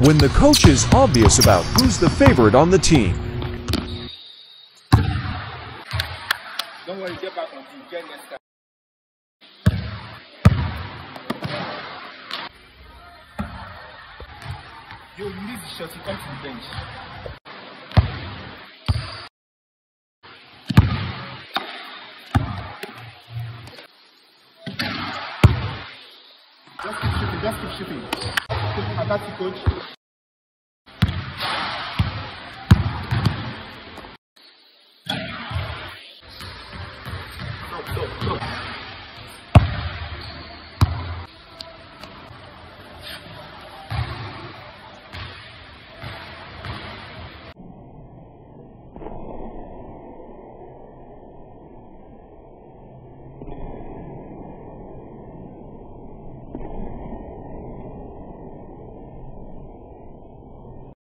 When the coach is obvious about who's the favorite on the team, Don't worry, get back on you. Need shot. You come to the bench. Just keep. Just keep. Attack coach. Stop, stop, stop.